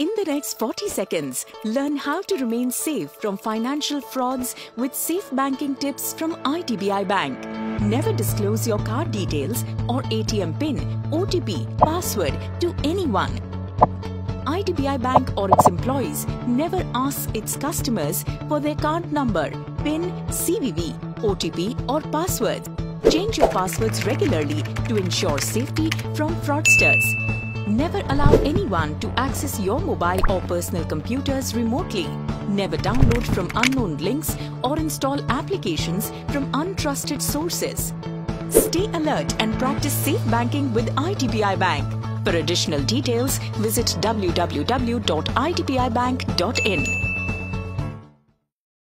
In the next 40 seconds, learn how to remain safe from financial frauds with safe banking tips from IDBI Bank. Never disclose your card details or ATM PIN, OTP, password to anyone. IDBI Bank or its employees never asks its customers for their card number, PIN, CVV, OTP or passwords. Change your passwords regularly to ensure safety from fraudsters. Never allow anyone to access your mobile or personal computers remotely. Never download from unknown links or install applications from untrusted sources. Stay alert and practice safe banking with IDBI Bank. For additional details, visit www.idbibank.in.